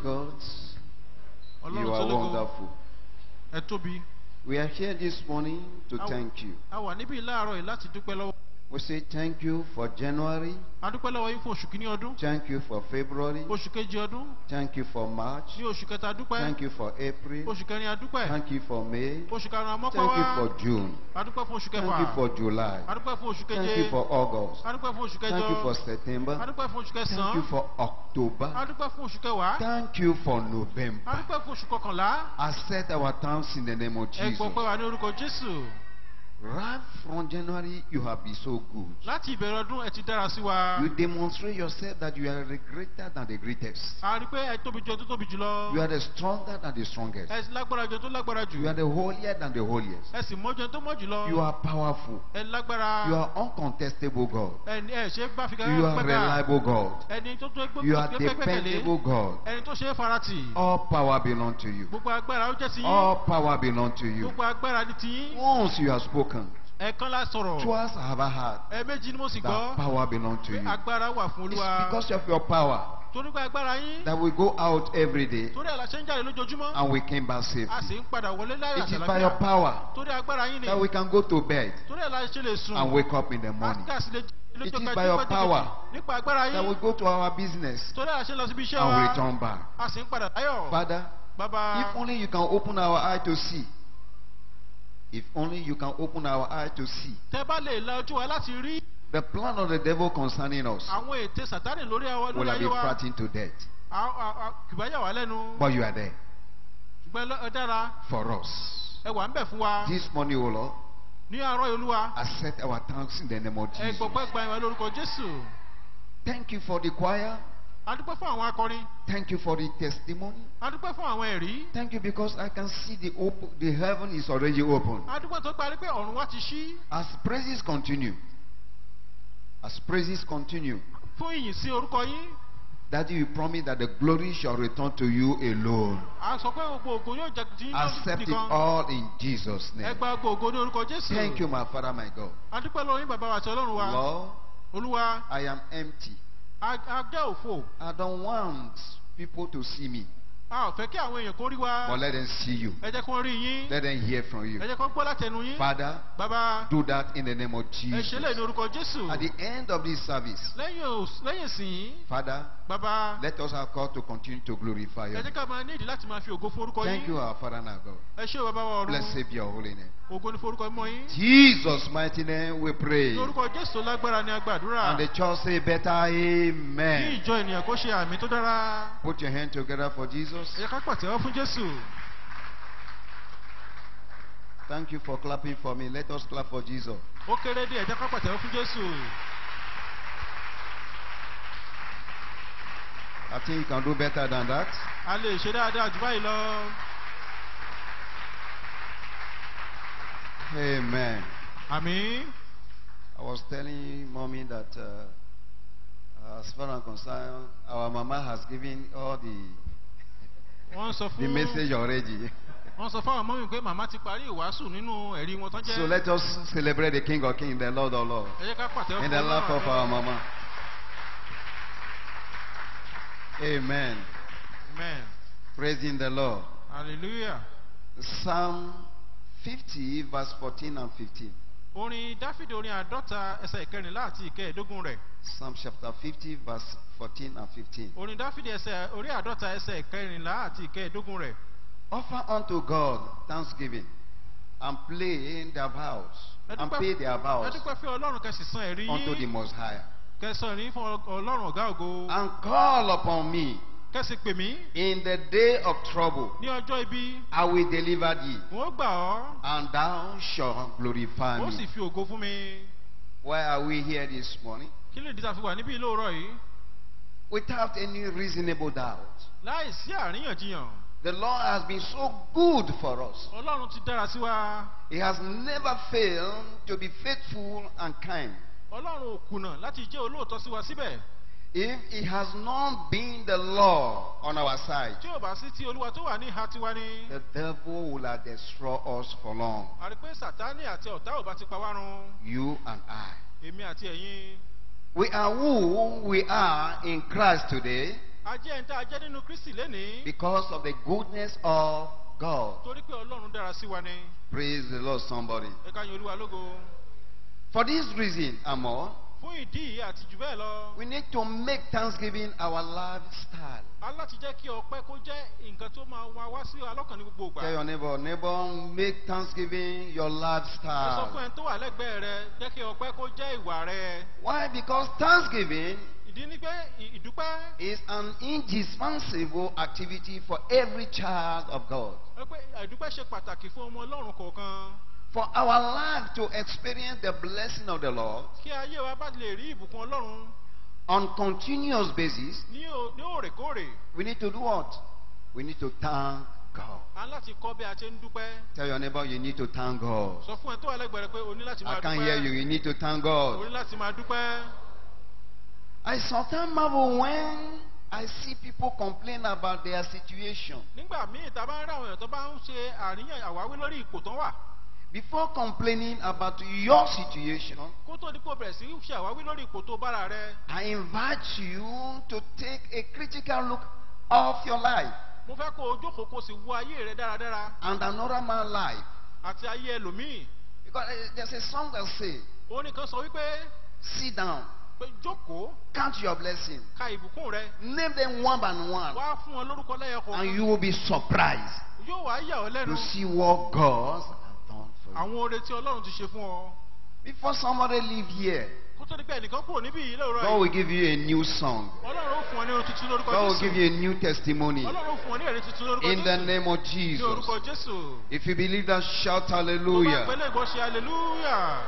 Glorious God, you are wonderful. We are here this morning to thank you. A wà níbí láàárọ̀ yìí láti dúpẹ́ lọ́wọ́ We say thank you for January, a lọ́wọ́ yín fún oṣù kìíní ọdún thank you for February, oṣù kejì ọdún thank you for March, ní oṣù kẹta dúpẹ́ thank you for April, oṣù kẹrin adúpẹ́ thank you for May, oṣù karùn-ún amọ́pẹ́ thank you for June, adúpẹ́ fún oṣù thank you for July, adúpẹ́ fún oṣù thank you for August, adúpẹ́ fún oṣù thank you for September, adúpẹ́ fún oṣù thank you for October, adúpẹ́ fún oṣù kẹwàá thank you for November. adúpẹ́ fún oṣù kọkànlá Accept our thanks in the name of Jesus. gbọ́ pé wà ní orúkọ jésù Right from January, you have been so good. láti ìbẹ̀rẹ̀ ọdún ẹ ti dára sí wa You demonstrate yourself that you are the greater than the greatest. a rí pé ẹ tóbi jù ẹ tó tóbi jùlọ You are the stronger than the strongest. ẹ lágbára jù ẹ tó lágbára jù You are the holier than the holiest. ẹ sì mọ́jọ tó mọ́ jùlọ You are powerful. ẹ lágbára You are uncontestable God. ẹni ẹ ṣe é bá fi You are reliable God. ẹni tó tó You are dependable God. ẹni tó ṣe é farati All power belongs to you. gbogbo agbára ó jẹ́ sí yín All power belongs to you. gbogbo agbára ní tiyín Once you have spoken, la sọ̀rọ̀. Twice have I heard ẹ̀ẹ̀mejì ni mo sì that power belongs to you. agbára wà fún It's because of your power torí pé agbára yín. that we go out every day torí ẹ̀ ń jáde lójoojúmọ́. and we came back a sì ń padà wọlé láyà It is by your power torí agbára yín ni. that we can go to bed torí ẹ̀ lè sùn. and wake up in the morning. It is by your power That we go to our business torí ẹ̀ la ṣe lọ síbi iṣẹ́ and return back. a sì ń padà láyọ̀. Father, if only you can open our eye to see. If only you can open our eye to see. tẹ́ bá lè la ojú wa láti rí The plan of the devil concerning us àwọn ète sàtánì lórí àwọn will have been frightened to death. lẹ́nu But you are there ṣùgbọ́n ẹ dára for us. ẹ wà ń bẹ̀ fún wa This morning, O Lord, ní àárọ̀ olúwa accept our thanks in the name of ẹ Jesus. gba ìwà lórúkọ jésù Thank you for the choir. Adúpẹ́ fún àwọn akọrin Thank you for the testimony. adúpẹ́ fún àwọn ẹ̀rí Thank you because I can see the open, the heaven is already open. adúpẹ́ tó parí pé ọ̀run wa ti ṣí As praises continue, as praises continue, fún ìyìn sí orúkọ yín Daddy, you promise that the glory shall return to you alone. a sọ pé gbogbo ògo yóò jẹ ti yín Accept it all in Jesus' name. gba gbogbo ògo ní orúkọ jésù Thank you, my Father, my God. adúpẹ́ lọ́wọ́ yín bàbá wa àti ọlọ́run wa Lord, I am empty. A a jẹ́ òfò I don't want people to see me, a ò fẹ́ kí àwọn èèyàn kó rí wa. But let them see you. ẹ jẹ́ kó rí yín. Let them hear from you. ẹ jẹ́ kó gbọ́ látẹnu yín. Father, bàbá. do that in the name of Jesus. lè ní orúkọ jésù. At the end of this service, lẹ́yìn òs- lẹ́yìn Father, bàbá let us have cause to continue to glorify you. jẹ́ ká máa ní ìdí láti máa fi ògo fún orúkọ Thank you, our Father and our God. ẹ ṣé o bàbá wa ọ̀run Blessed be your holy name. ògo ní fún orúkọ mímọ́ yín Jesus' mighty name we pray. ní orúkọ jésù tó lágbára ni a gbàdúrà And the church say better, amen. ìjọ ènìyàn kó ṣe àmì tó dára Put your hand together for Jesus. ẹ jẹ́ ká pàtẹ́wọ́ fún jésù Thank you for clapping for me. Let us clap for Jesus. ó kéré díẹ̀ ẹ jẹ́ ká pàtẹ́wọ́ fún jésù I think you can do better than that. a lè ṣe dáadáa jù báyìí lọ Amen. àmì I was telling mommy that uh, as far as I'm concerned, our mama has given all the wọ́n sọ the message already. wọ́n sọ fún àwọn mọ́mí pé màmá ti parí ìwàásù nínú ẹ̀rí wọn tán jẹ́ So let us celebrate the King of Kings, the Lord of Lords, ẹ jẹ́ ká pàtẹ́wọ́ in the life Ọlọ́run of our mama. Amen. amen Praising the Lord. hallelujah Psalm 50, verse 14 and 15. orin dáfídì orin àádọ́ta ẹsẹ̀ ìkẹrìnlá àti ìkẹẹ̀ẹ́dógún rẹ̀ Psalm chapter 50, verse 14 and 15. orin dáfídì ẹsẹ̀ orí àádọ́ta ẹsẹ̀ ìkẹrìnlá àti ìkẹẹ̀ẹ́dógún rẹ̀ offer unto God thanksgiving and play in their vows and pay their vows dúpẹ́ fún ọlọ́run kẹsì san ẹ̀rí unto the Most High kẹsàn ẹ̀rí fún ọlọ́run ọ̀gá ògo and call upon me kẹsì pè mí in the day of trouble. ní ọjọ́ ibi I will deliver thee, wọ́n gbà ọ́ and thou shalt glorify ó sì me. fi ògo fún mi Why are we here this morning? kí lè dìtà fi wà níbí lóòrọ̀ yìí Without any reasonable doubt. láì sí àríyànjiyàn The Lord has been so good for us. ọlọ́run ti dára sí wa He has never failed to be faithful and kind. Ọlọ́run ò kùnà láti jẹ́ olóòótọ́ sí wa síbẹ̀ If it has not been the law on our side, tí ò bá sí ti olúwa tó wà ní ìhà tiwa ni the devil will have destroyed us for long. àrí pé sátánì àti ọ̀tá ò bá ti pa wá run You and I. èmi àti ẹ̀yin We are who we are in Christ today a jẹ́ ẹni tá a jẹ́ nínú kristi lénìí because of the goodness of God. torí pé ọlọ́run dára sí wa ni Praise the Lord, somebody. yan olúwa lógo For this reason and more, fún ìdí àti jù bẹ́ẹ̀ lọ we need to make thanksgiving our lifestyle. a jẹ́ kí ọpẹ́ kó jẹ́ nǹkan tó máa wá wá sí wa ní gbogbo ìgbà Tell your neighbor, neighbor, make thanksgiving your ẹ sọ fún lifestyle. ẹni tó wà lẹ́gbẹ̀ẹ́ rẹ jẹ́ kí ọpẹ́ kó jẹ́ ìwà rẹ Why? Because thanksgiving ìdí ni pé ìdúpẹ́ is an indispensable activity for every child of God. ẹ pé ìdúpẹ́ ṣe pàtàkì fún ọmọ ọlọ́run kọ̀ọ̀kan For our life to experience the blessing of the Lord kí ayé wa bá lè rí ìbùkún ọlọ́run on continuous basis, ní ò- ní òrèkóòrè we need to do what? We need to thank God. a ń láti kọ́ bí a ṣe ń dúpẹ́ Tell your neighbor you need to thank God. sọ fún ẹ tó wà lẹ́gbẹ̀ẹ́ rẹ pé o ní láti máa I can't hear you. You need to thank God. ní láti máa dúpẹ́ I sometimes marvel when I see people complain about their situation. Nígbà míì tá a bá ń rí àwọn èèyàn tó bá ń ṣe àríyàn àwáwí lórí ipò tán wà Before complaining about your situation, kó tó dípò bẹ̀rẹ̀ sí í ṣe àwáwí lórí ipò tó bára rẹ. I invite you to take a critical look of your life. Mo fẹ́ kó o jókòó kó o sì wo ayé rẹ dáradára. And another man's life. àti ayé ẹlòmíì. Because eh, there's a song that says, òun nìkan sọ wípé sit down, count your blessings, ka ìbùkún rẹ. Name them one by one, wá fún ọ lórúkọ lẹ́yọkọ̀ and you will be surprised yóò wá yà ọ́ to see what God àwọn oore tí ọlọ́run ti ṣe fún ọ. Before somebody leave here, kó tó di pé ẹnìkan kúrò níbí yìí lóòrọ̀ God will give you a new song. ọlọ́run ó fún ọ ní ohun tuntun lórúkọ God will give you a new testimony. Ọlọ́run ó fún ọ ní èrè tuntun lórúkọ in the name of Jesus. If you believe that, shout hallelujah. pẹ́lẹ́ ìgbọ́ ṣe hallelujah.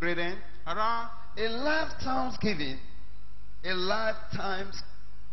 Brethren, a lifetime giving, a lifetime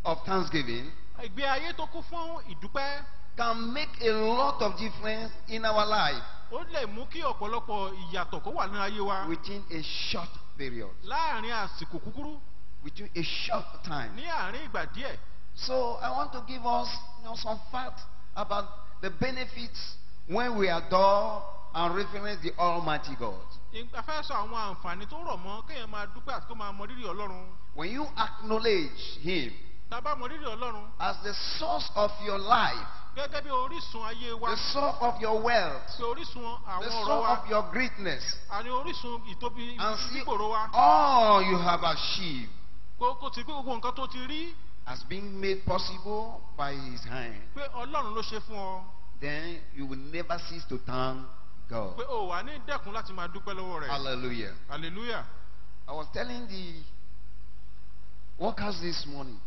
of thanksgiving ìgbé ayé tó kún fún ìdúpẹ́ can make a lot of difference in our life ó lè mú kí ọ̀pọ̀lọpọ̀ ìyàtọ̀ kó wà ní ayé wa. Within a short period, láàrin àsìkò kúkúrú. Within a short time. ní àárín ìgbà díẹ̀. So I want to give us you know, some facts about the benefits when we adore and reference the Almighty God. a fẹ́ sọ àwọn àǹfààní tó rọ̀ mọ́ kéèyàn máa dúpẹ́ àti kó máa mọ rírì ọlọ́run. When you acknowledge Him tá a bá mọ rírì ọlọ́run. as the source of your life, gẹ́gẹ́ bí orísun the source of your wealth, the source of your greatness, àní orísun ìtóbi and see all you have achieved kó kó ti pé gbogbo nǹkan tó ti has been made possible by His hand. pé ọlọ́run ló ṣe fún ọ. Then you will never cease to thank God. pé o wà ní dẹ́kun láti máa dúpẹ́ lọ́wọ́ rẹ̀. Hallelujah. hallelujah. I was telling the workers this morning.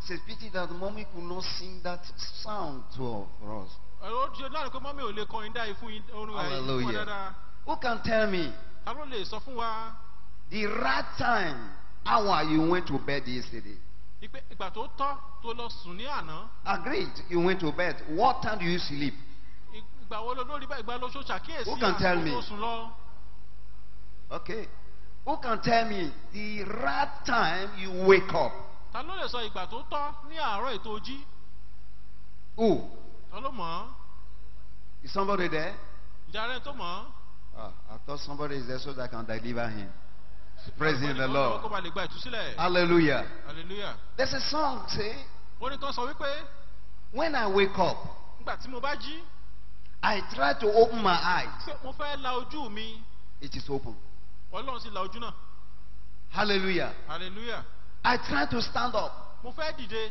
À ń sọ fún àwọn òṣìṣẹ́ ní àárọ̀ yìí It's a pity that mommy could not sing that sound to her for us. ẹ̀rọ ṣe láàrin pé mọ́mí ò lè kọrin dá ìfún yín orin ẹ̀ fún wa Hallelujah. Oh, Who can tell me ta ló lè sọ fún wa the right time hour you went to bed yesterday? ìpè ìgbà tó tọ́ tó lọ sùn ní àná Agreed, you went to bed. What time do you sleep? ìgbà wo ló lórí bá ìgbà ló ṣó ṣàkíyèsí Who can tell me? tó sùn lọ Okay. Who can tell me the right time you wake up? Ta ló lè sọ ìgbà tó tọ́ ní àárọ̀ ètò ojí Who? ta ló mọ̀ ọ́ Is somebody there? ìjà rẹ̀ tó mọ̀ ọ́ Ah, I thought somebody is there so that I can deliver him. Praise the Lord. Hallelujah. hallelujah There's a song say, orin kan sọ wípé when I wake up, nígbà tí mo bá jí I try to open my eyes. mo fẹ́ la ojú mi It is open. ọlọ́run sì la ojú náà Hallelujah. hallelujah I tried to stand up. mo fẹ́ dìde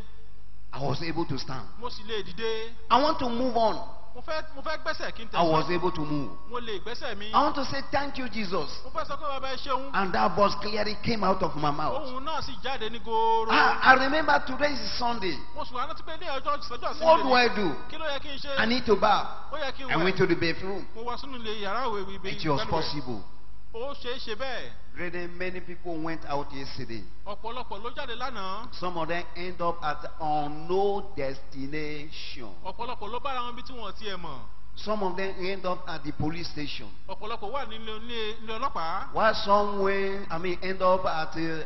I was able to stand. mo sì lè dìde I want to move on. mo fẹ́ mo fẹ́ gbẹ́sẹ̀ kí n I was able to move. mo lè gbẹ́sẹ̀ mi I want to say thank you, Jesus. mo fẹ́ sọ pé bàbá ẹ ṣeun And that voice clearly came out of my mouth. ohun náà sì jáde ní gooro I, ah, I remember today is Sunday. mo sì rántí pé ní ọjọ́ ìṣẹ́jọ́ What do I do? kí ló yẹ kí n ṣe I need to bow. ó yẹ kí n I went to the bathroom. mo wá sínú ilé yàrá ìwé ibi It was possible. Ó ṣeé ṣe bẹ́ẹ̀ Really, many people went out yesterday. ọ̀pọ̀lọpọ̀ ló jáde lánàá Some of them end up at unknown destination. ọ̀pọ̀lọpọ̀ ló bára wọn bí tí wọ́n tiẹ̀ mọ̀ Some of them end up at the police station. ọ̀pọ̀lọpọ̀ wà nílé ilé ọlọ́pàá While some way, I mean, end up at the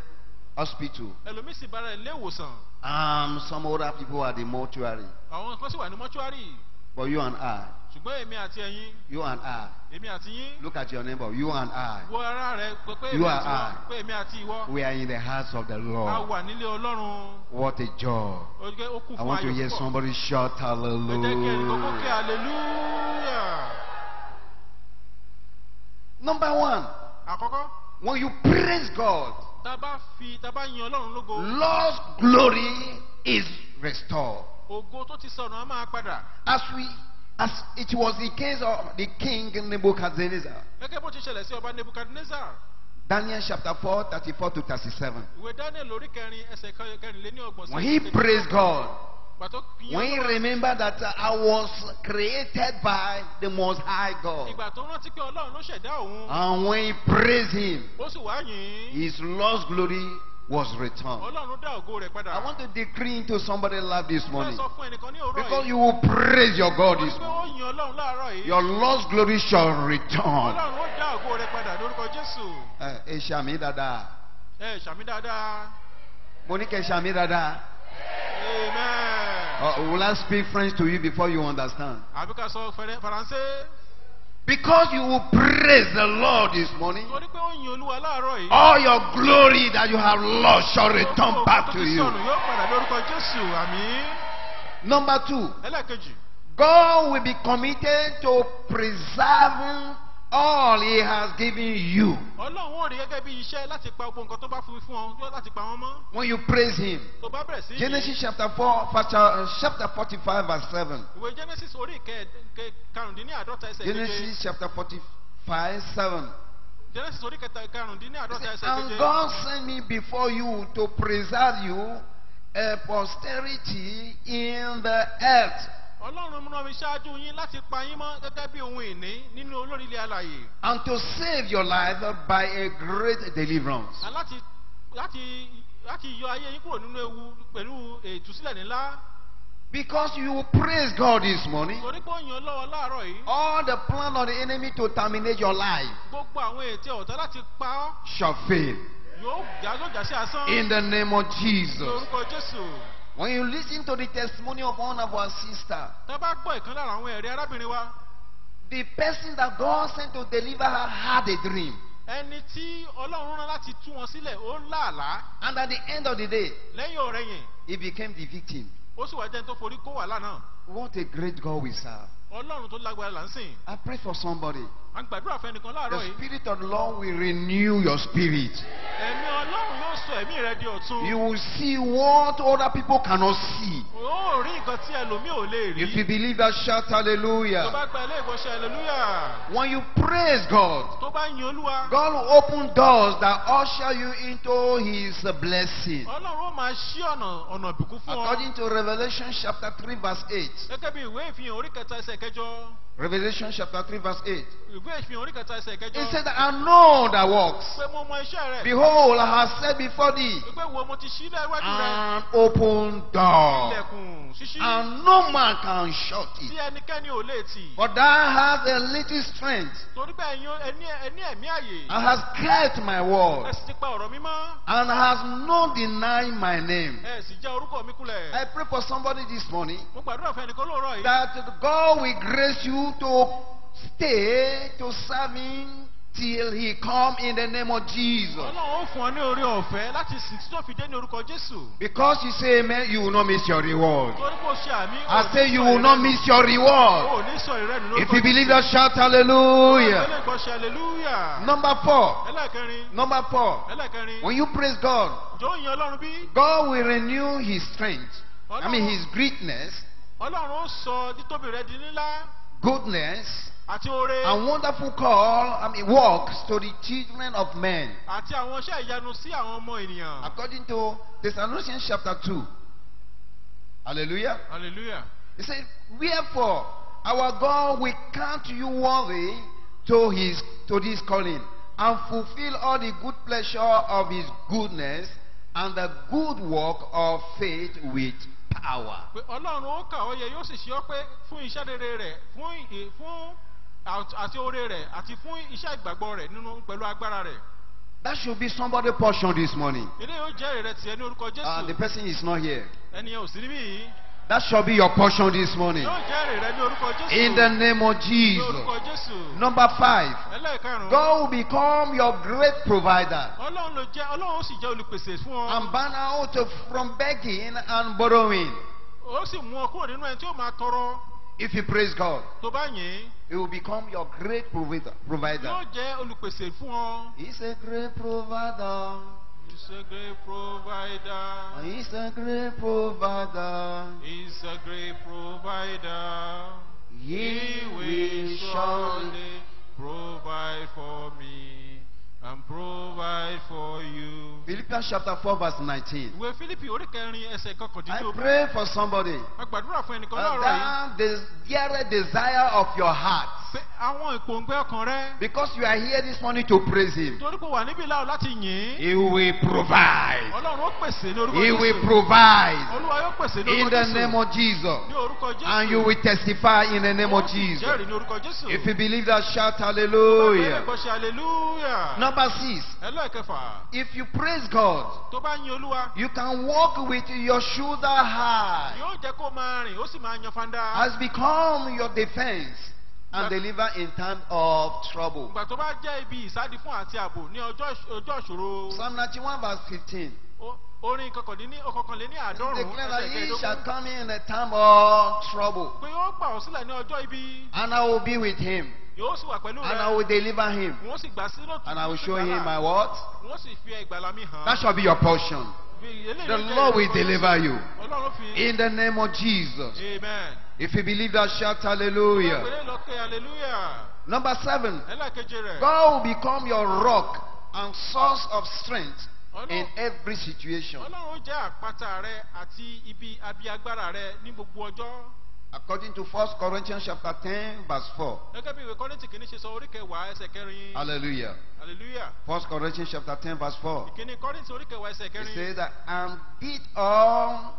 hospital. ẹlòmíì sì bára ilé ìwòsàn Um, some other people at the mortuary. àwọn kan sì wà ní mọ́ṣúárì But you and I, ṣùgbọ́n èmi àti ẹ̀yin you and I, èmi àti yín look at your neighbor, you and I, wo ara rẹ pé èmi àti wọ́n I. pé èmi àti ìwọ we are in the house of the a Lord. wà nílé ọlọ́run What a joy. jẹ́ ó kún I fún want to hear somebody shout ẹ jẹ́ kí ẹnì kọ́kọ́ kí hallelujah. hallelujah Number one, àkọ́kọ́ when you praise God, tá a bá fi tá a bá yin ọlọ́run lógo Lord's glory is restored. ògo tó ti sọnù á máa padà As we, as it was the case of the king Nebuchadnezzar. gẹ́gẹ́ bó ti ṣẹlẹ̀ sí ọba nebuchadnezzar. Daniel chapter 4, 34 to 37. ìwé daniel orí kẹrin ẹsẹ̀ kẹ- kẹrìnléní ọgbọ̀n When he praised God, when he remembered that I was created by the Most High God, ìgbà tó rántí pé ọlọ́run ló ṣẹ̀dá òun. and when he praised him, ó sì wá yìn ín. his lost glory was returned. ọlọ́run dá ògo rẹ̀ padà I want to decree into somebody's life this morning. sọ fún ẹnìkan ní òwúrọ̀ Because you will praise your God this morning. ó yin ọlọ́run láàárọ̀ yìí Your lost glory shall return. ọlọ́run ó dá ògo rẹ̀ padà lórúkọ jésù Ẹ ṣàmì dáadáa. ẹ ṣàmì dáadáa Mo ní kẹ́ ṣàmì dáadáa. amen Uh, will I speak French to you before you understand? àbí sọ faransé Because you will praise the Lord this morning. torí pé ó yin olúwa láàárọ̀ yìí All your glory that you have lost shall return back tó you. sọnù yóò padà lórúkọ jésù àmì Number two, God will be committed to preserving all He has given you. ọlọ́run ò rí gẹ́gẹ́ bí iṣẹ́ láti pa gbogbo nǹkan tó bá fi fún ọ yóò láti pa wọ́n mọ́ When you praise Him. tó bá bẹ̀rẹ̀ sí yìn Genesis chapter 4, uh, chapter 45, verse 7. genesis orí ìkẹ ìkẹ karùndínláàdọ́ta ẹsẹ̀ keje Genesis chapter 45, 7. genesis orí kẹta karùndínláàdọ́ta ẹsẹ̀ And God sent me before you to preserve you a posterity in the earth ọlọ́run múná mi ṣáájú yín láti pa yín mọ́ gẹ́gẹ́ bí ohun ìní nínú olórí ilé alàyè and to save your life by a great deliverance. Láti láti láti yọ ayé yín kúrò nínú ewu pẹ̀lú ìtúsílẹ̀ nílá Because you praise God this morning. torí pé ó yan lọ́wọ́ láàárọ̀ yìí All the plan of the enemy to terminate your life gbogbo àwọn ètè ọ̀tá láti pa ọ́ shall fail. yóò já yóò já sí asán In the name of Jesus. When you listen to the testimony of one of our sisters, tá a bá gbọ́ ìkan lára àwọn ẹ̀rí arábìnrin wa the person that God sent to deliver her had a dream. ẹni tí ọlọ́run rán láti tú wọn sílẹ̀ ó ń láàlá And at the end of the day, lẹ́yìn ọ̀rẹ́yìn he became the victim. ó sì wá jẹ́ ní tó forí kó wàhálà náà What a great God we serve. Ọlọ́run tó lágbára là ń sìn I pray for somebody. à ń gbàdúrà fún ẹnìkan láàárọ̀ The Spirit of the Lord will renew your spirit. ẹ̀mí ọlọ́run yóò sọ ẹ̀mí rẹ di ọ̀tun You will see what other people cannot see. ó rí nǹkan tí ẹlòmíì ò lè rí If you believe that, shout tó hallelujah. bá gba ilé ìgbọ̀nsẹ̀ hallelujah When you praise God, tó bá yin olúwa God will open doors that usher you into His blessing. ọlọ́run ó máa ṣí ọ̀nà ọ̀nà ìbùkún fún ọ According to Revelation chapter 3, verse 8. gẹ́gẹ́ bí ìwé ìfihàn orí kẹta ẹsẹ̀ kẹjọ Revelation chapter 3, verse 8. ìwé ìfihàn orí kẹta ẹsẹ̀ kẹjọ. He said, I know thy works. pé mo mọ iṣẹ́ rẹ̀. Behold, I have said before thee pé wo mo ti ṣí lẹ́wájú rẹ̀. an open door, and no man can shut it. ẹnikẹ́ni ò lè tì. Thou hast a little strength, torí pé ẹ̀yin ẹni ẹni ẹ̀mí and hast kept my word, sì ti pa ọ̀rọ̀ mi mọ́. And hast not denied my name. ẹ sì jẹ́ orúkọ mi kulẹ̀. I pray for somebody this morning mo gbàdúrà fún ẹnìkan lóòrọ̀ yìí. that God will grace you to stay to serve Him till He come in the name of Jesus. ọlọ́run ó fún ọ ní orí ọ̀fẹ́ láti sìn tí tó fi dé ní orúkọ jésù Because you say amen, you will not miss your reward. torí kò ṣe àmì I say you will not miss your reward. ò ní sọ ìrẹ́nu lórúkọ If you believe that, shout hallelujah. ilé ìgbọ̀nsẹ̀ hallelujah Number four. Number four. When you praise God, jọ yin ọlọ́run bí God will renew His strength. I mean, His greatness, ọlọ́run ó sọ títóbi rẹ di ńlá goodness, and wonderful call, I mean, works to the children of men. àti àwọn iṣẹ́ ìyanu sí àwọn ọmọ ènìyàn. According to Thessalonians chapter 2. Hallelujah. hallelujah. He said, Wherefore our God will count you worthy to his to this calling, and fulfill all the good pleasure of his goodness and the good work of faith with power. pé ọlọ́run ó kà ọ́ yẹ yóò sì ṣe ọ́ pé fún iṣẹ́ rere rẹ̀ fún ì- fún àt- àti oore rẹ̀ àti fún iṣẹ́ ìgbàgbọ́ rẹ̀ nínú pẹ̀lú agbára rẹ̀. That should be somebody portion this morning. ilé yóò jẹ́ orúkọ Uh, the person is not here. ẹni yẹn ò sí níbí yìí That should be your portion this morning. yóò jẹ́ èrè rẹ ní orúkọ jésù In the name of Jesus. Number five, God will become your great provider. ọlọ́run ló jẹ́ ọlọ́run ó sì jẹ́ olùpèsè fún ọ and ban out from begging and borrowing. ó sì mú ọ kúrò nínú ẹni tí ó máa tọrọ If you praise God, tó bá yìn He will become your great provider. yóò provider. jẹ́ olùpèsè fún ọ. He's a great provider. He's a great provider. He's a great provider. He's a great provider. He will surely. provide for me and provide for you. Philippians chapter 4, verse 19. Ìwé Fílípì orí kẹrin ẹsẹ̀ I pray for somebody A gbàdúrà fún ẹnìkan láàárọ̀ yìí. that the dearest desire of your heart. Pé àwọn ìpòǹgbẹ ọkàn rẹ. Because you are here this morning to praise Him. Torí pé wà níbí láò láti yìn. He will provide. Ọlọ́run ó pèsè ní orúkọ He will provide. Olúwa yóò pèsè ní In the name of Jesus. Ní orúkọ Jésù. And you will testify in the name of Jesus. Jẹ́rìí ní orúkọ Jésù. If you believe that, shout hallelujah. gbọ́ ṣe hallelujah. Number six, if you praise God, Tó bá yin Olúwa. you can walk with your shoulder high. Yóò jẹ́ kó máa rìn, ó sì máa yan fanda. Has become your defense and deliver in time of trouble. Ìgbà tó bá jẹ́ ibi ìsádi fún àti ààbò ní ọjọ́ ìṣ- ọjọ́ ìṣòro. Psalm 91 verse 15. Ó- Orin ọkọ̀kànléní àádọ́rùn-ún Declare that ye shall come in the time of trouble, Pé ó gbà ọ́ sílẹ̀ ní ọjọ́ ibi. and I will be with him, Yóò sì wà pẹ̀lú and I rẹ̀. will deliver him, Wọ́n sì gbà sí lótú. and I will show him my what? Wọ́n sì fi ìgbàlà mi hàn. That shall be your portion. The Lord will deliver you. In the name of Jesus. Amen. If you believe that, shout hallelujah. Ìgbàgbélé lọ pé hallelujah. Number seven, God will become your rock and source of strength in every situation. According to 1 Corinthians chapter 10 verse 4. Hallelujah. Hallelujah. 1 Corinthians chapter 10 verse 4. It says that um, and did all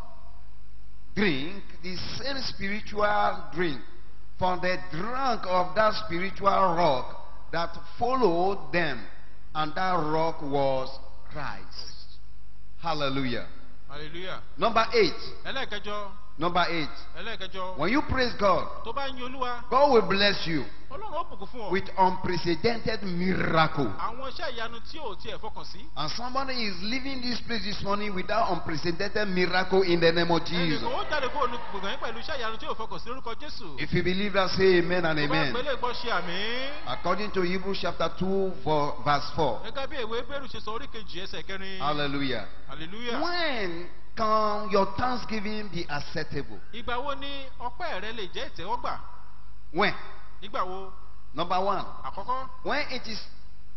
drink the same spiritual drink from the drunk of that spiritual rock that followed them and that rock was Christ. Hallelujah. Hallelujah. Number 8. Number eight. When you praise God, Tó bá yin Olúwa, God will bless you Ọlọ́run ó bùkún fún ọ. with unprecedented miracle. Àwọn iṣẹ́ ìyanu tí ò tiẹ̀ fọkàn sí. And somebody is leaving this place this morning without unprecedented miracle in the name of Jesus. ó jáde kúrò ní gbọ̀ngàn yín pẹ̀lú iṣẹ́ ìyanu tí ò fọkàn sí lórúkọ Jésù. If you believe that, say amen and amen. pélé gbọ́ ṣe àmì. According to Hebrews chapter 2, vo- verse 4. Gẹ́gẹ́ bí ìwé Bẹ́rù ṣe sọ orí kejì ẹsẹ̀ kẹrin. Hallelujah. Hallelujah. When can your thanksgiving be acceptable? Ìgbà wo ni ọpẹ́ rẹ lè jẹ́ ìtẹ́wọ́gbà? When? Nígbà wo? Number one, Àkọ́kọ́, when it is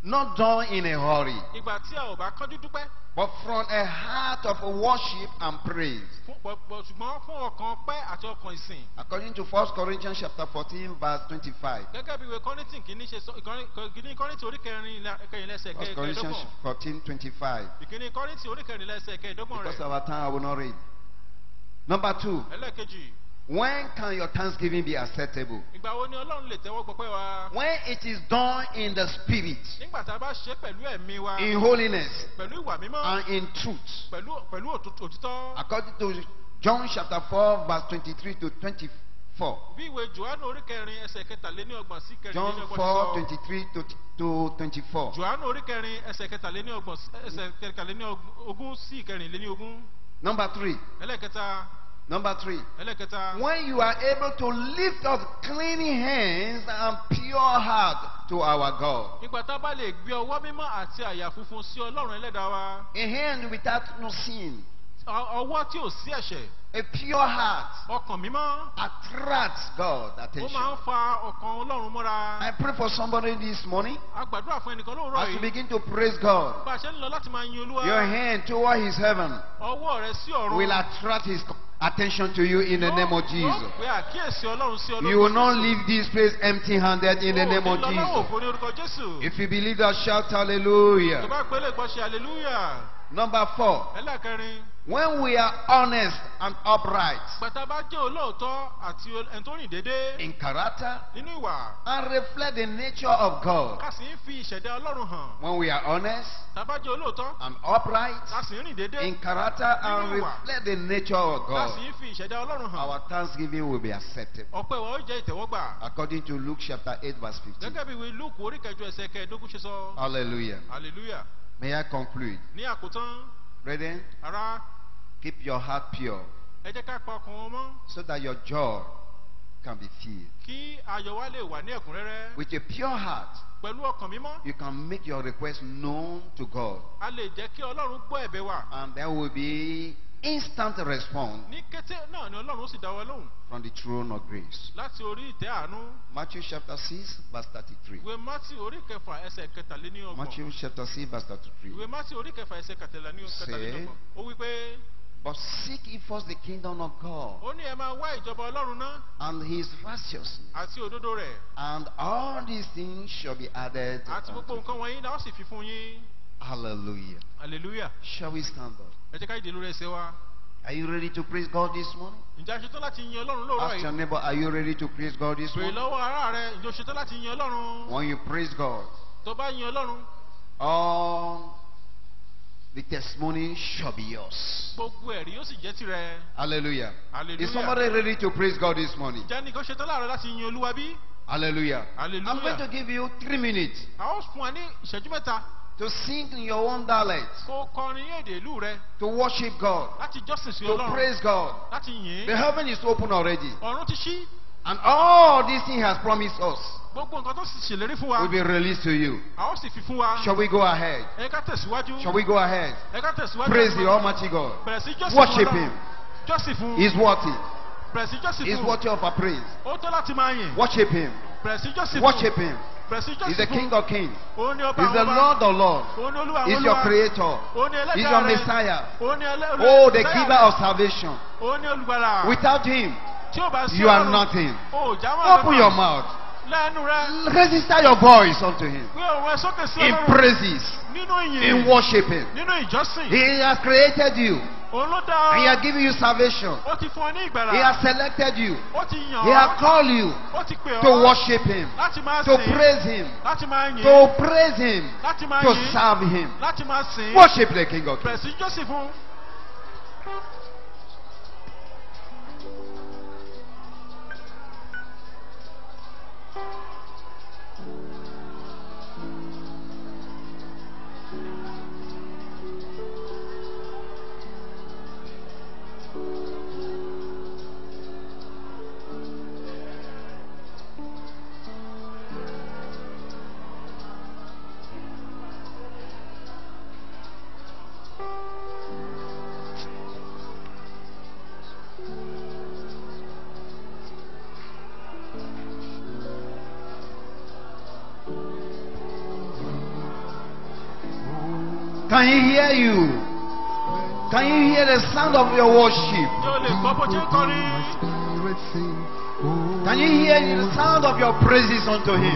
not done in a hurry, ìgbà tí a ò bá kánjú dúpẹ́. but from a heart of worship and praise. Ṣùgbọ́n fún ọkàn ọpẹ́ àti ọkàn ìsìn. According to 1 Corinthians chapter 14, verse 25. Gẹ́gẹ́ bí ìwé Kọ́rìntì kìíní ṣe sọ ìkọ́ni- kìíní Kọ́rìntì orí kẹrin kẹrin lẹ́sẹ̀ 1 Corinthians. 14, 25. Ìkíní Kọ́rìntì orí kẹrin lẹ́sẹ̀ Because rẹ̀. of our time, I will not read. Number two, Ẹlẹ́ẹ̀kejì, when can your thanksgiving be acceptable? ìgbà wo ni Ọlọ́run lè tẹ́wọ́ gbọpẹ́ wa? When it is done in the spirit, Nígbà tá a bá ṣe é pẹ̀lú ẹ̀mí wa, in holiness, pẹ̀lú ìwà mímọ́, and in truth. pẹ̀lú pẹ̀lú òtútù- òtítọ́. According to John chapter 4, verse 23 to 24. Bí ìwé Jòhánù orí kẹrin ẹsẹ̀ kẹtàléní ọgbọ̀n sí John kẹrìnlélọ́gbọ̀n 4, 23 to, to 24. Jòhánù orí kẹrin ẹsẹ̀ kẹtàléní ọgbọ̀n ẹsẹ̀ kẹtàléní ogún sí kẹrìnléní ogún. Number three, Ẹlẹ́ẹ̀kẹta, number three. When you are able to lift up clean hands and pure heart to our God. A bá lè gbé ọwọ́ mímọ́ àti àyà funfun sí Ọlọ́run ẹlẹ́dàá wa. A hand without no sin. ọ- ọwọ́ tí ò sí ẹ̀ṣẹ̀ A pure heart attracts God attention. máa ń fa ọkàn ọlọ́run mọ́ra I pray for somebody this morning a gbàdúrà fún ẹnìkan lóòrọ̀ as you begin to praise God. bá a ṣe ń lọ láti máa yin olúwa Your hand toward His heaven ọwọ́ rẹ sí ọ̀run will attract His attention to you in the name of Jesus. yóò pe àkíyèsí ọlọ́run sí ọlọ́run You will not leave this place empty handed in the name of Jesus. òfò ní orúkọ jésù If you believe that, shout hallelujah. Bá pélé gbọ́ ṣe hallelujah Number four, when we are honest and upright. Pẹ̀tà bá jẹ́ olóòótọ́ àti ẹni tó rìn déédéé in character. And reflect the nature of God, ká sì ń fi ìṣẹ̀dá ọlọ́run hàn. When we are honest tá a bá and upright. Ká sì ń rìn déédéé in character and reflect the nature of God, ń fi ìṣẹ̀dá ọlọ́run hàn. Our thanksgiving will be accepted. ọpẹ́ wa ó jẹ́ ìtẹ̀wọ́gbà. According to Luke chapter 8, verse 15. gẹ́gẹ́ bí ìwé luke orí kẹjọ ẹsẹ̀ kẹẹ̀ẹ́dógún ṣe sọ. Hallelujah. hallelujah May I conclude? Brethren, ara keep your heart pure ẹ jẹ́ ká pa ọkàn wọn mọ́. so that your joy can be filled. kí ayọ̀ wa lè wà ní ẹ̀kúnrẹ́rẹ́. With a pure heart, you can make your request known to God, a jẹ́ kí ọlọ́run wa. And there will be instant response ní kété náà ni ọlọ́run sì dá wa lóhùn from the throne of grace. láti orí ìtẹ́ àánú Matthew chapter 6, verse 33. ìwé mátì orí kẹfà ẹsẹ̀ kẹtàléníọgbọ̀n Matthew chapter 6, verse 33. ìwé mátì orí kẹfà ẹsẹ̀ kẹtàléníọgbọ̀n ó wí pé But seek ye first the kingdom of God ó ní ẹ máa wá ìjọba ọlọ́run náà and his righteousness, àti òdodo rẹ̀ and all these things shall be added. Àti gbogbo unto you. nǹkan wọ̀nyí náà ó sì fi fún yín Hallelujah. hallelujah Shall we stand up? ẹ jẹ́ ká ìdè lórí ẹsẹ̀ wa Are you ready to praise God this morning? ǹjẹ́ a ṣetán láti yin ọlọ́run lóòrọ̀ Ask your neighbor, are you ready to praise God this morning? lọ́wọ́ ara rẹ ǹjẹ́ o ṣetán láti yin ọlọ́run When you praise God, tó bá yin ọlọ́run all the testimony shall be yours. gbogbo ẹ̀rí yóò sì jẹ́ tirẹ̀ Hallelujah. Hallelujah. Is somebody ready to praise God this morning? ǹjẹ́ ní kò ṣetán láàrẹ láti yin olúwa bí Hallelujah. Hallelujah. I'm going to give you three minutes a ó fún wa ní ìṣẹ́jú mẹ́ta to sing in your own dialect, kó kọrin ní èdè ìlú rẹ to worship God, láti jọ́sìn sí to praise God. láti yìn The heaven is open already, ọ̀run ti ṣí and all these things has promised us gbogbo nǹkan tó sì ṣèlérí fún wa will be released to you. a ó sì fi fún wa Shall we go ahead? ẹ ká tẹ̀síwájú Shall we go ahead? ẹ ká tẹ̀síwájú Praise the Almighty God. bẹ̀rẹ̀ sí jọ́sìn fún Worship Him. jọ́sìn fún He's worthy. Bẹ̀rẹ̀ sí jọ́sìn He's fún worthy of our praise. ó tó láti máa yìn Worship Him. bẹ̀rẹ̀ sí jọ́sìn fún Worship Him. He's the King of Kings. He's the Lord of Lords. He's your Creator. He's your Messiah. òun ni ẹlẹ́ Oh, the giver of salvation. òun ni olùgbàlà Without Him, tí ó bá sí you are nothing. o ò já mọ́ Open your mouth. Register your voice unto Him pé òun ẹ sókè sí in praises, in worshiping. He has created you. Òun ló dá And He has given you salvation. ó ti fún ọ ní He has selected you. ó ti yàn He has called you ó ti pè to worship Him, to praise Him, láti máa yìn. to praise Him, to serve Him. láti máa sìn. Worship the King of Kings. The sound of your worship? Can you hear the sound of your praises unto Him?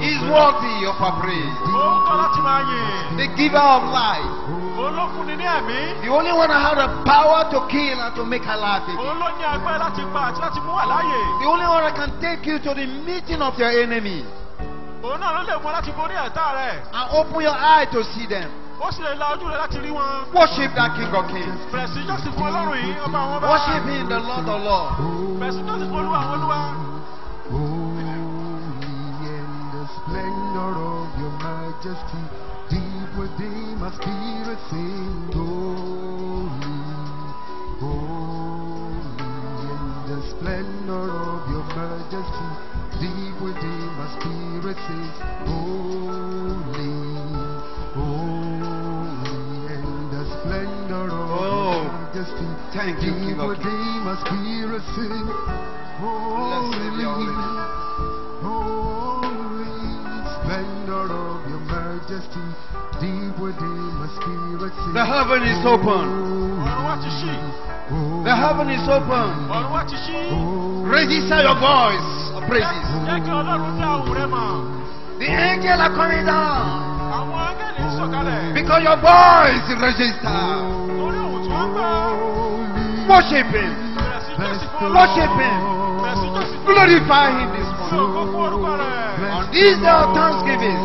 He's worthy of our praise. The giver of life. The only one that has the power to kill and to make alive. The only one that can take you to the meeting of your enemy and open your eye to see them. Ó sì lè la ojú rẹ láti rí wọn Worship that King of Kings. bẹ̀rẹ̀ sí jọ́sìn fún ọlọ́run yìí ọba àwọn ọba Worship Him, the Lord of Lords. bẹ̀rẹ̀ sí jọ́sìn fún olúwa àwọn olúwa Holy in the splendor of your majesty, deep within my spirit sing. Holy, holy in the splendor of your majesty, deep within my spirit sings holy, holy Thank you, King of Kings. Nicodemus spirits sing. Blessed be your holy name. Holy splendor of your majesty. Deep within my spirit. The heaven is open. ọ̀run wá ti ṣí The heaven is open. ọ̀run wá ti ṣí Register your voice of praises. jẹ́ kí ọlọ́run dá òun rẹ mọ̀ The angels are coming down àwọn áńgẹ́lì ń sọ̀kalẹ̀ because your voice is registered. Worship Him. bẹ̀rẹ̀ sí jọ́sìn fún Worship ọlọ́run Him. bẹ̀rẹ̀ sí jọ́sìn fún Glorify Him this sí ògo morning. fún orúkọ rẹ̀ On this day of thanksgiving,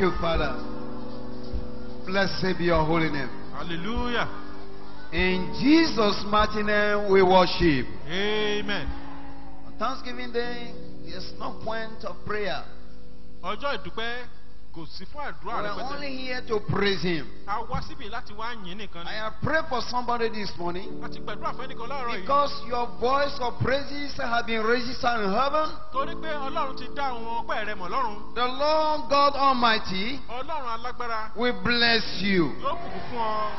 you, Father. Blessed be your holy name. hallelujah In Jesus' mighty name we worship. amen On Thanksgiving Day, there's no point of prayer. Kò sí fún àdúrà We're only here to praise Him. a wá síbi láti wá yìn nìkan I have prayed for somebody this morning. Láti gbàdúrà fún ẹnìkan láàárọ̀ yìí. Because your voice of praises have been registered in heaven. torí pé ọlọ́run ti dá àwọn ọpẹ́ rẹ mọ̀ lọ́run. The Lord God Almighty ọlọ́run alágbára. will bless you yóò bùkún fún ọ.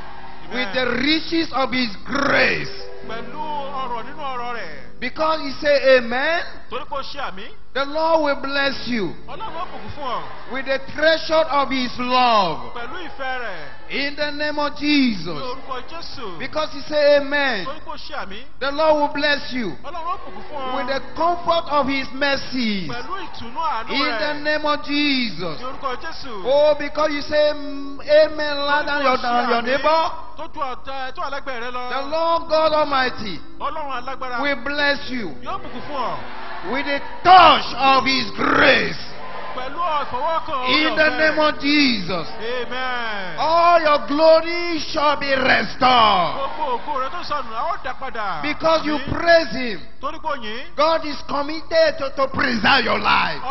With the riches of His grace. pẹ̀lú ọrọ̀ nínú ọrọ̀ rẹ̀. Because He say Amen, torí pé ó ṣe àmì. The Lord will bless you ọlọ́run ó bùkún fún ọ. with the treasure of His love. pẹ̀lú ìfẹ́ rẹ̀. In the name of Jesus. Because He say Amen, torí pé ó ṣe àmì. The Lord will bless you ọlọ́run ó bùkún fún ọ. with the comfort of His mercies. pẹ̀lú ìtùnú àánú In the name of Jesus. ní orúkọ jésù. Oh, because you say Amen louder than your, your neighbor. tó ju ọ̀tá tó alágbẹ̀ẹ́ rẹ lọ. The Lord God Almighty will bless you yóò bùkún fún ọ with the touch of His grace. pẹ̀lú ọ̀fọwọ́kàn orí In the name of Jesus. amen. All your glory shall be restored. gbogbo ògo rẹ tó sọnù a ó dá padà. Because you praise Him. torí pé òyìn God is committed to, to preserve your life.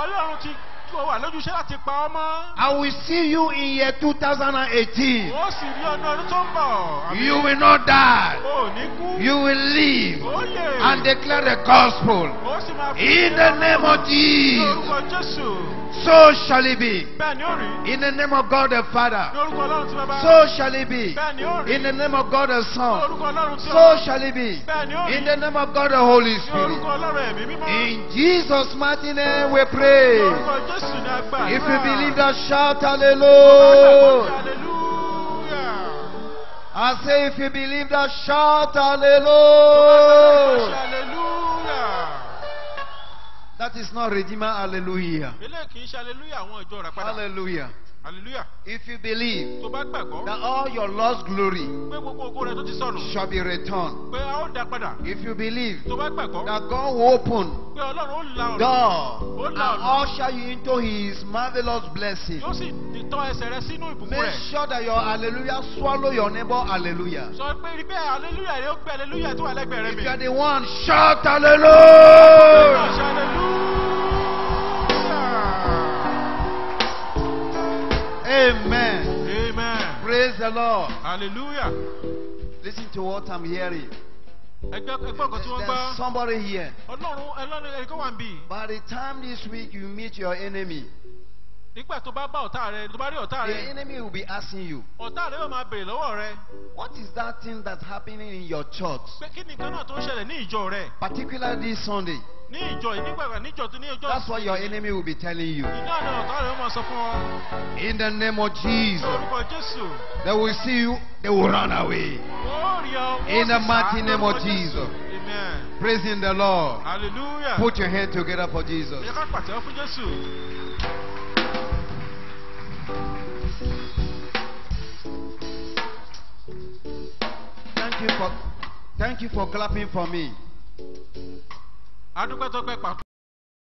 Ọlọ́run ti tó wà lójúṣe láti pa ọ́ mọ́. I will see you in year 2018. ó sì rí ọdún ọdún tó ń bọ̀. Àmín. You will not die. ó ní kú. You will live and declare the gospel. ó sì máa fi In the name of Jesus. So shall it be. In the name of God the Father. So shall it be. In the name of God the Son. So shall it be. In the name of God the Holy Spirit. In Jesus' mighty name we pray. If you believe that, shout hallelujah. I say, if you believe that, shout hallelujah. That is not Redeemer, hallelujah. eléyìí kì í ṣe hallelujah àwọn ìjọ rẹ̀ padà. Hallelujah. Hallelujah. If you believe tó bá gbàgbọ́. that all your lost glory pé gbogbo ògo rẹ̀ tó ti sọnù. shall be returned, pé a ó dá padà. if you believe tó bá gbàgbọ́. that God will open pé ọlọ́run ó la ọ̀nà door and usher you into His marvelous blessing, yóò sì tọ́ ẹsẹ̀ rẹ sínú ìbùkún make sure that your hallelujah swallow your neighbor hallelujah. sọ pé rí bẹ́ẹ̀ hallelujah rẹ ó gbé hallelujah tó wà lẹ́gbẹ̀ẹ́ rẹ If you are the one, shout hallelujah. Amen. amen. Praise the Lord. hallelujah. Listen to what I'm hearing. ẹgbẹ́ ẹgbẹ́ nǹkan tí wọ́n gbọ́. There's somebody here. ọlọ́run ẹlọ́run ẹ̀kọ́ wà ń bì. By the time this week you meet your enemy, nígbà tó bá bá ọ̀tá rẹ tó bá rí ọ̀tá the enemy will be asking you, ọ̀tá rẹ yóò máa béèrè lọ́wọ́ rẹ What is that thing that's happening in your church? pé kí ni nǹkan náà tó ń ṣẹlẹ̀ ní ìjọ rẹ Particularly this Sunday. Ní ìjọ yìí nígbà níjọ tó ní ìjọ. That's what your enemy will be telling you. iná ni ọ̀tá rẹ yóò máa sọ fún ọ. In the name of Jesus, they will see you, they will run away. ó rí ọ. ó In the mighty name of Jesus. Amen. Praising the Lord. hallelujah. Put your hand together for Jesus. ẹ ká pàtẹ́wọ́ fún jésù. Thank you for thank you for clapping for me. Adúpẹ́ tó pẹ́ pàtó.